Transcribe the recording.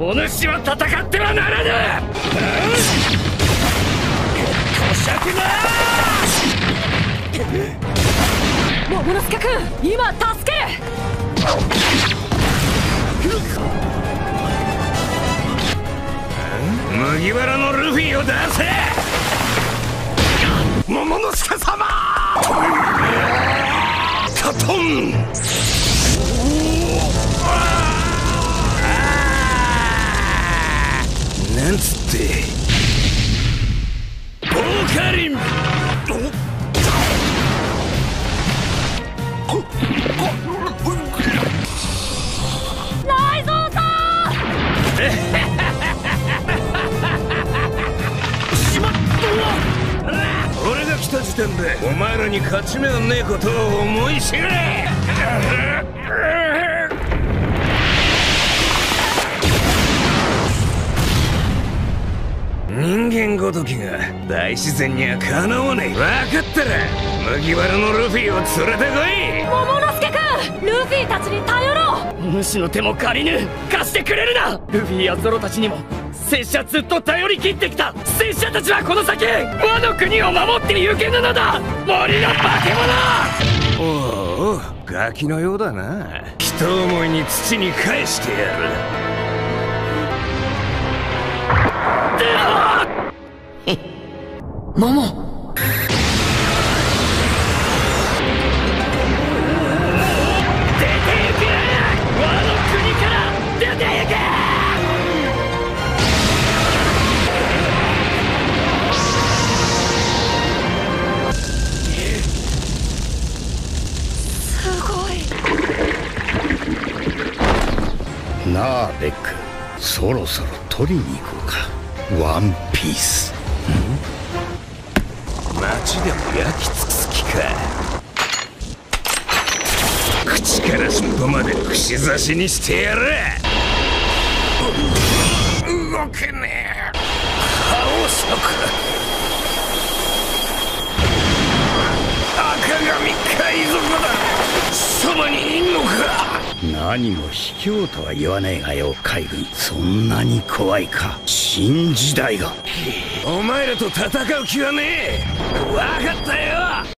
お主は戦ってはならぬ！こしゃくな桃之助君今助け！麦わらのルフィを出せなんつって。ボーカリン。内蔵さしまった俺が来た時点でお前らに勝ち目はねえことを思い知れ人間ごときが大自然にはかなわねえ分かったら麦わらのルフィを連れてこい。ん桃之助君ルフィたちに頼ろう。お主の手も借りぬ貸してくれるな。ルフィやゾロたちにも拙者ずっと頼り切ってきた。拙者たちはこの先和の国を守ってゆけぬのだ。森の化け物。おおガキのようだな。人思いに土に返してやる 桃。出てゆけ和の国から出てゆけすごい。なあベックそろそろ取りに行こうか。ワンピース街でも焼き尽くす気か。口から尻尾まで串刺しにしてやる。動けね。え顔そこ赤髪海賊だそばにいんのか何も卑怯とは言わねえがよ海軍。そんなに怖いか。新時代が。お前らと戦う気はねえ。分かったよ。